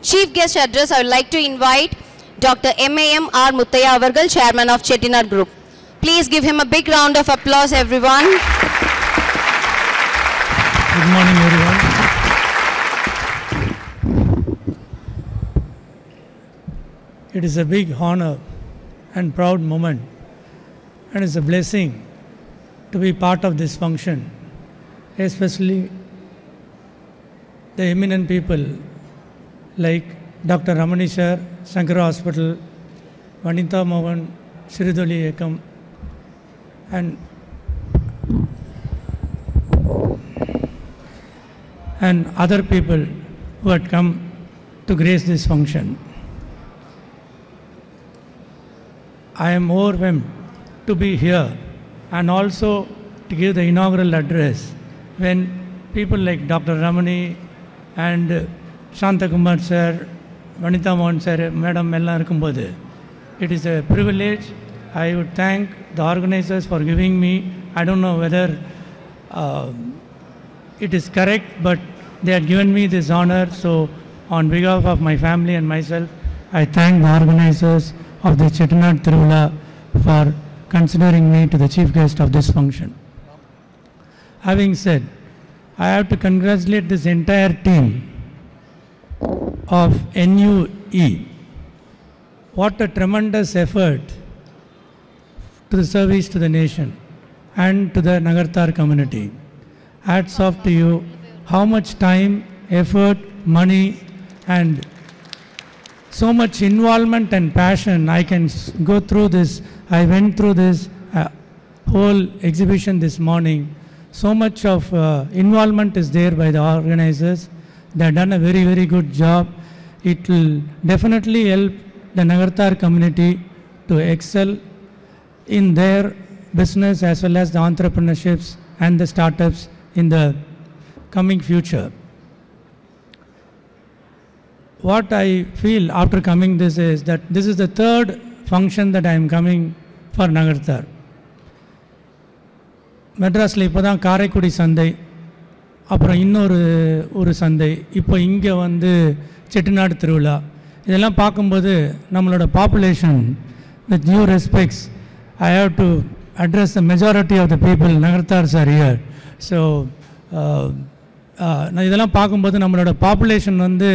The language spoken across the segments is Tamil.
Chief guest address, I would like to invite Dr. M.A.M. R. Muttaya Avargal, Chairman of Chettinad Group. Please give him a big round of applause, everyone. Good morning, everyone. It is a big honor and proud moment, and it's a blessing to be part of this function, especially the eminent people like Dr. Ramani sir, Shankara Hospital, Vanita Mohan, Siridoli Ekam, and and other people who had come to grace this function. I am overwhelmed to be here and also to give the inaugural address when people like Dr. Ramani and Shantakumar sir, Vanita Mohan sir, Madam Ella Kumbodu. It is a privilege. I would thank the organizers for giving me. I don't know whether uh, it is correct, but they had given me this honor. So, on behalf of my family and myself, I thank the organizers of the Chitranath Tiruvalla for considering me to the chief guest of this function. Having said, I have to congratulate this entire team of NUE. What a tremendous effort to the service to the nation and to the Nagartar community. Hats off to you. How much time, effort, money, and so much involvement and passion. I can go through this. I went through this uh, whole exhibition this morning. So much of uh, involvement is there by the organizers. They have done a very, very good job. It will definitely help the Nagartar community to excel in their business as well as the entrepreneurships and the startups in the coming future. What I feel after coming this is that this is the third function that I am coming for Nagarathar. மெட்ராஸில் இப்போ தான் காரைக்குடி சந்தை அப்புறம் இன்னொரு ஒரு சந்தை இப்போ இங்கே வந்து செட்டிநாடு திருவிழா. இதெல்லாம் பார்க்கும்போது நம்மளோட population with new respects I have to address the majority of the people Nagarathar sir year so நான் இதெல்லாம் பார்க்கும்போது நம்மளோட பாப்புலேஷன் வந்து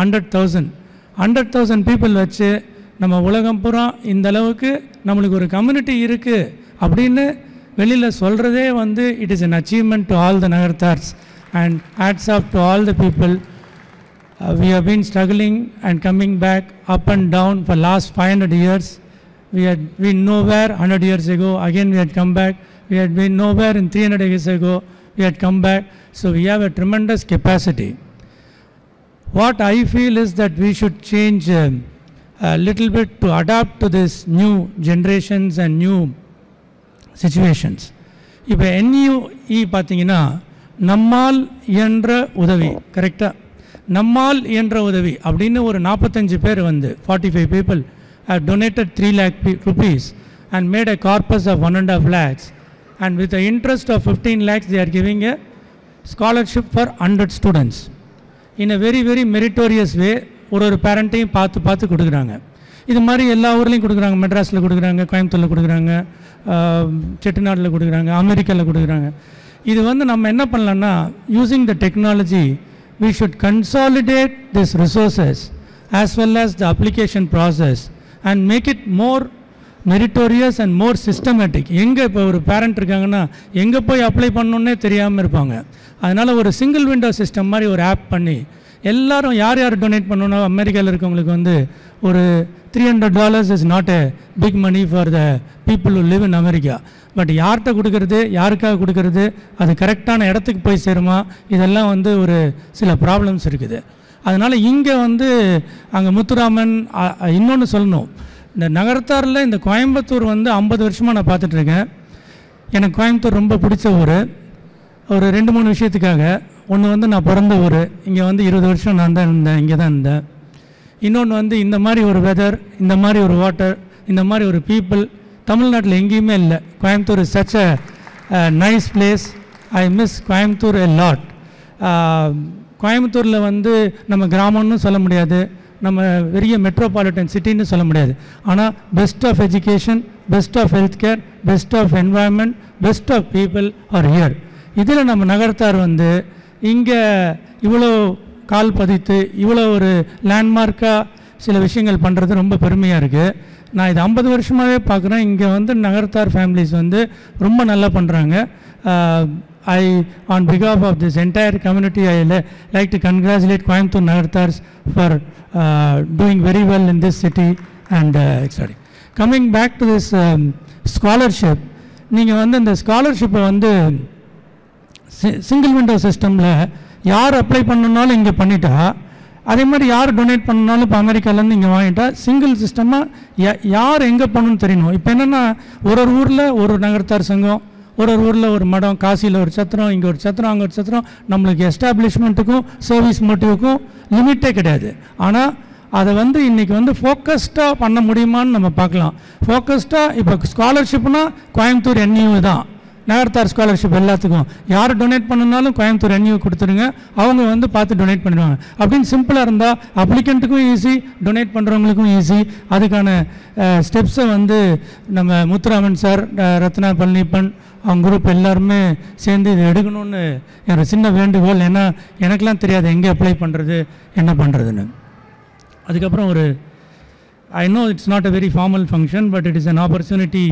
hundred thousand hundred thousand people வச்சு நம்ம உலகம் பூரா இந்த அளவுக்கு நம்மளுக்கு ஒரு கம்யூனிட்டி இருக்குது அப்படின்னு வெளியில் சொல்கிறதே வந்து it is an achievement to all the Nagarathars and hats off to all the people uh, we have been struggling and coming back up and down for last 500 years. We had been nowhere 100 years ago. Again, we had come back. We had been nowhere in 300 years ago. We had come back. So we have a tremendous capacity. What I feel is that we should change um, a little bit to adapt to this new generations and new situations. இப்போ NUE பார்த்தீங்கன்னா நம்மால் இயன்ற உதவி கரெக்டாக நம்மால் இயன்ற உதவி அப்படின்னு ஒரு நாற்பத்தஞ்சு பேர் வந்து forty five people have donated three lakh rupees and made a corpus of one and half lakhs and with interest of fifteen lakhs they are giving a scholarship for hundred students in a very very meritorious way ஒரு ஒரு பேரண்ட்டையும் பார்த்து பார்த்து கொடுக்குறாங்க. இது மாதிரி எல்லா ஊர்லேயும் கொடுக்குறாங்க. மெட்ராஸில் கொடுக்குறாங்க கோயம்புத்தூரில் கொடுக்குறாங்க செட்டிநாட்டில் கொடுக்குறாங்க அமெரிக்காவில் கொடுக்குறாங்க. இது வந்து நம்ம என்ன பண்ணலான்னா using the technology we should consolidate this resources as well as the application process and make it more meritorious and more systematic எங்கே இப்போ ஒரு பேரண்ட் இருக்காங்கன்னா எங்கே போய் அப்ளை பண்ணணுன்னே தெரியாமல் இருப்பாங்க. அதனால் ஒரு சிங்கிள் விண்டோ சிஸ்டம் மாதிரி ஒரு ஆப் பண்ணி எல்லாரும் யார் யார் டொனேட் பண்ணணும் அமெரிக்காவில் இருக்கவங்களுக்கு வந்து ஒரு three hundred dollars is not a big money for the people live in America but யார்கிட்ட கொடுக்கறது யாருக்காக கொடுக்கறது அது கரெக்டான இடத்துக்கு போய் சேருமா இதெல்லாம் வந்து ஒரு சில ப்ராப்ளம்ஸ் இருக்குது. அதனால் இங்கே வந்து அங்கே முத்துராமன் இன்னொன்று சொல்லணும். இந்த நகரத்தாரில் இந்த கோயம்புத்தூர் வந்து ஐம்பது வருஷமாக நான் பார்த்துட்ருக்கேன் எனக்கு கோயம்புத்தூர் ரொம்ப பிடிச்ச ஊர். ஒரு ரெண்டு மூணு விஷயத்துக்காக. ஒன்று வந்து நான் பிறந்த ஊர். இங்கே வந்து இருபது வருஷம் நான் தான் இருந்தேன். இங்கே தான் இருந்தேன். இன்னொன்று வந்து இந்த மாதிரி ஒரு வெதர் இந்த மாதிரி ஒரு வாட்டர் இந்த மாதிரி ஒரு பீப்புள் தமிழ்நாட்டில் எங்கேயுமே இல்லை. Coimbatore is such a nice place I miss Coimbatore a lot கோயம்புத்தூரில் வந்து நம்ம கிராமம்னு சொல்ல முடியாது. நம்ம பெரிய மெட்ரோபாலிட்டன் சிட்டின்னு சொல்ல முடியாது. ஆனால் best of education best of health care best of environment best of people are here இதில் நம்ம நகரத்தார் வந்து இங்கே இவ்வளோ கால் பதித்து இவ்வளோ ஒரு லேண்ட்மார்க்காக சில விஷயங்கள் பண்ணுறது ரொம்ப பெருமையாக இருக்குது நான் இது ஐம்பது வருஷமாகவே பார்க்குறேன். இங்கே வந்து நகரத்தார் ஃபேமிலிஸ் வந்து ரொம்ப நல்லா பண்ணுறாங்க I on because of of this entire community I like to congratulate Coimbatore Nagarathars for doing very well in this city and sorry coming back to this scholarship நீங்கள் வந்து இந்த ஸ்காலர்ஷிப்பை வந்து சிங்கிள் விண்டோ சிஸ்டமில் யார் அப்ளை பண்ணணுன்னாலும் இங்கே பண்ணிட்டா அதே மாதிரி யார் டொனேட் பண்ணனாலும் இப்போ அமெரிக்காலேருந்து இங்கே வாங்கிட்டா சிங்கிள் சிஸ்டமாக யார் எங்கே பண்ணணும்னு தெரியணும். இப்போ என்னென்னா ஒரு ஒரு ஊரில் ஒரு நகரத்தார் சங்கம் ஒரு ஒரு ஊரில் ஒரு மடம் காசியில் ஒரு சத்திரம் இங்கே ஒரு சத்திரம் அங்கே ஒரு சத்திரம் நம்மளுக்கு எஸ்டாப்ளிஷ்மெண்ட்டுக்கும் சர்வீஸ் மோட்டிவுக்கும் லிமிட்டே கிடையாது. ஆனால் அதை வந்து இன்றைக்கி வந்து ஃபோக்கஸ்டாக பண்ண முடியுமான்னு நம்ம பார்க்கலாம். ஃபோக்கஸ்டாக இப்போ ஸ்காலர்ஷிப்னால் கோயம்புத்தூர் என்யூ தான். நகர்த்தார் ஸ்காலர்ஷிப் எல்லாத்துக்கும். யார் டொனேட் பண்ணனாலும் கோயம்புத்தூர் என்யூ கொடுத்துருங்க. அவங்க வந்து பார்த்து டொனேட் பண்ணிடுவாங்க. அப்படின்னு சிம்பிளாக இருந்தால் அப்ளிகண்ட்டுக்கும் ஈஸி டொனேட் பண்ணுறவங்களுக்கும் ஈஸி அதுக்கான ஸ்டெப்ஸை வந்து நம்ம முத்துராமன் சார் ரத்னா பழனிப்பன் அவங்க குரூப் எல்லாருமே சேர்ந்து இது எடுக்கணும்னு என்னோட சின்ன வேண்டுகோள். ஏன்னா எனக்கெலாம் தெரியாது எங்கே அப்ளை பண்ணுறது என்ன பண்ணுறதுன்னு அதுக்கப்புறம் ஒரு I know it's not a very formal function but it is an opportunity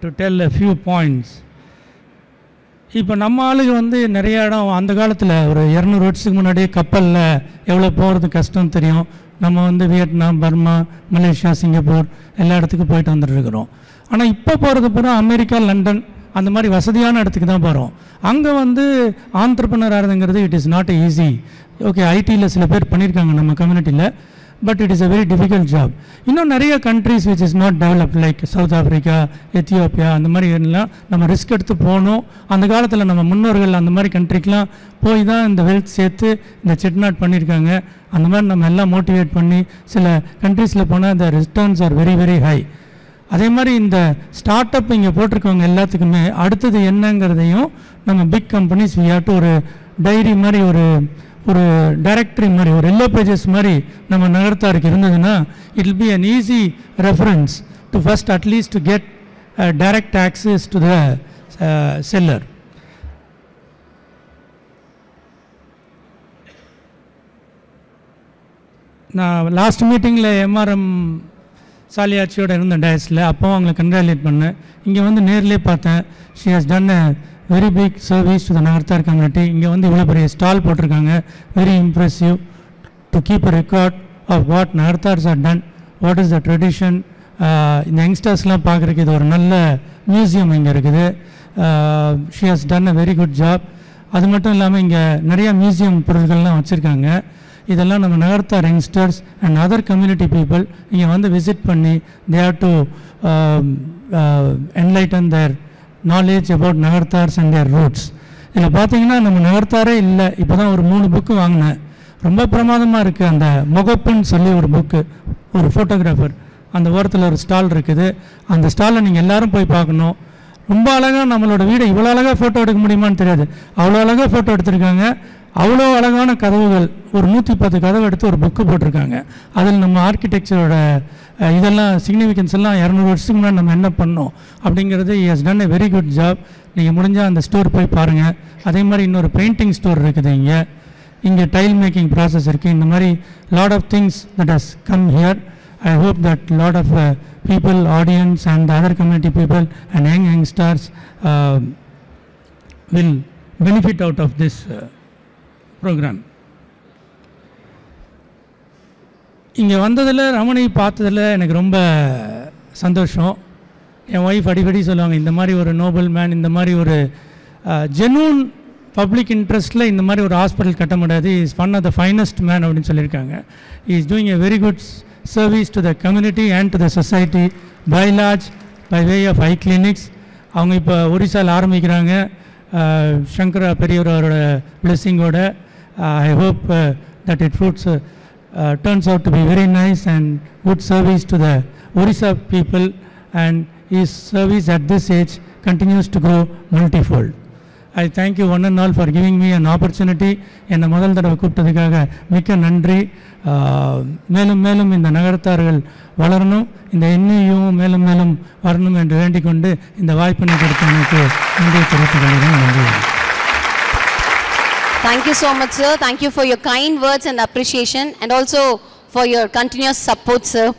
to tell a few points இப்போ நம்ம ஆளுங்க வந்து நிறைய இடம் அந்த காலத்தில் ஒரு இரநூறு வருஷத்துக்கு முன்னாடியே கப்பலில் எவ்வளோ போகிறது கஷ்டம் தெரியும். நம்ம வந்து வியட்நாம் பர்மா மலேசியா சிங்கப்பூர் எல்லா இடத்துக்கும் போயிட்டு வந்துட்டுருக்குறோம் ஆனால் இப்போ போகிறது பூரா அமெரிக்கா லண்டன் அந்த மாதிரி வசதியான இடத்துக்கு தான் போகிறோம் அங்கே வந்து entrepreneur ஆகிறதுங்கிறது it is not easy okay ஐடியில் சில பேர் பண்ணியிருக்காங்க நம்ம கம்யூனிட்டியில் but it is a very difficult job இன்னும் நிறைய countries which is not develop like South Africa Ethiopia அந்த மாதிரி எல்லாம் நம்ம ரிஸ்க் எடுத்து போகணும். அந்த காலத்தில் நம்ம முன்னோர்கள் அந்த மாதிரி கண்ட்ரிக்கெலாம் போய் தான் இந்த வெல்த் சேர்த்து இந்த செட்நாட் பண்ணியிருக்காங்க. அந்த மாதிரி நம்ம எல்லாம் மோட்டிவேட் பண்ணி சில கண்ட்ரீஸில் போனால் இந்த returns are very very high அதே மாதிரி இந்த ஸ்டார்ட் அப் இங்கே போட்டிருக்கவங்க எல்லாத்துக்குமே அடுத்தது என்னங்கிறதையும் நம்ம பிக் கம்பெனிஸ் we ஒரு டைரி மாதிரி ஒரு ஒரு டைரக்டரி மாதிரி ஒரு எல்லோ பேஜஸ் மாதிரி நம்ம நகர்த்தாருக்கு இருந்ததுன்னா it will be an easy reference to first at least to get direct access to the seller நான் லாஸ்ட் மீட்டிங்கில் எம்ஆர்எம் சாலியாச்சியோட இருந்தேன் டயஸில் அப்போ அவங்களை கங்க்ராச்சுலேட் பண்ணேன். இங்கே வந்து நேர்லேயே பார்த்தேன். She has done a very big service to the Nagarathar community இங்கே வந்து இவ்வளோ பெரிய ஸ்டால் போட்டிருக்காங்க. Very impressive to keep a record of what Nagarathars are done what is the tradition இந்த யங்ஸ்டர்ஸ்லாம் பார்க்குறதுக்கு இது ஒரு நல்ல மியூசியம் இங்கே இருக்குது. She has done a very good job அது மட்டும் இல்லாமல் இங்கே நிறையா மியூசியம் பொருட்கள்லாம் வச்சுருக்காங்க. இதெல்லாம் நம்ம Nagarathar youngsters and other community people இங்கே வந்து விசிட் பண்ணி they have to enlighten their knowledge about Nagarathars and their roots இதில் பார்த்தீங்கன்னா நம்ம நகர்த்தாரே இல்லை. இப்போ தான் ஒரு மூணு புக்கு வாங்கினேன். ரொம்ப பிரமாதமாக இருக்குது அந்த முகப்புன்னு சொல்லி ஒரு புக்கு ஒரு ஃபோட்டோகிராஃபர் அந்த ஓரத்தில் ஒரு ஸ்டால் இருக்குது. அந்த ஸ்டாலில் நீங்கள் எல்லாரும் போய் பார்க்கணும். ரொம்ப அழகாக நம்மளோட வீடை இவ்வளோ அழகாக ஃபோட்டோ எடுக்க முடியுமான்னு தெரியாது. அவ்வளோ அழகாக ஃபோட்டோ எடுத்திருக்காங்க. அவ்வளோ அழகான கதவுகள் ஒரு நூற்றி பத்து கதவு எடுத்து ஒரு புக்கு போட்டிருக்காங்க. அதில் நம்ம ஆர்கிடெக்சரோட இதெல்லாம் சிக்னிஃபிகன்ஸ் எல்லாம் இரநூறு வருஷத்துக்கு முன்னாடி நம்ம என்ன பண்ணோம்? அப்படிங்கிறது has done a very good job நீங்கள் முடிஞ்சால் அந்த ஸ்டோர் போய் பாருங்கள் அதே மாதிரி இன்னொரு பெயிண்டிங் ஸ்டோர் இருக்குது இங்கே. இங்கே டைல் மேக்கிங் ப்ராசஸ் இருக்குது இந்த மாதிரி lot of things that has come here I hope that lot of people audience and other and people and community people and young benefit out of this program இங்கே வந்ததில் ரமணி பார்த்ததில் எனக்கு ரொம்ப சந்தோஷம். என் ஒய்ஃப் அடிக்கடி சொல்லுவாங்க இந்த மாதிரி ஒரு நோபல் மேன் இந்த மாதிரி ஒரு ஜெனூன் பப்ளிக் இன்ட்ரெஸ்ட்டில் இந்த மாதிரி ஒரு ஹாஸ்பிட்டல் கட்ட முடியாது. Is one of the finest man அப்படின்னு சொல்லியிருக்காங்க. Is doing a very good service to the community and to the society by large by way of eye clinics அவங்க இப்போ ஒரிசாவில் ஆரம்பிக்கிறாங்க. சங்கரா பெரியவர் அவரோட பிளெஸ்ஸிங்கோட I hope that it fruits turns out to be very nice and good service to the Orissa people and his service at this age continues to grow multifold. I thank you one and all for giving me an opportunity. என்னை முதல் தடவை கூப்பிட்டதுக்காக மிக்க நன்றி ஆஹ், மேலும் மேலும் இந்த நகரத்தார்கள் வளரணும் இந்த எண்ணியும் மேலும் மேலும் வரணும் என்று வேண்டிக் கொண்டு இந்த வாய்ப்பினை கொடுத்த எனக்கு நன்றி தெரிவித்துக் கொள்கிறேன் நன்றி Thank you so much, sir. Thank you for your kind words and appreciation and also for your continuous support, sir.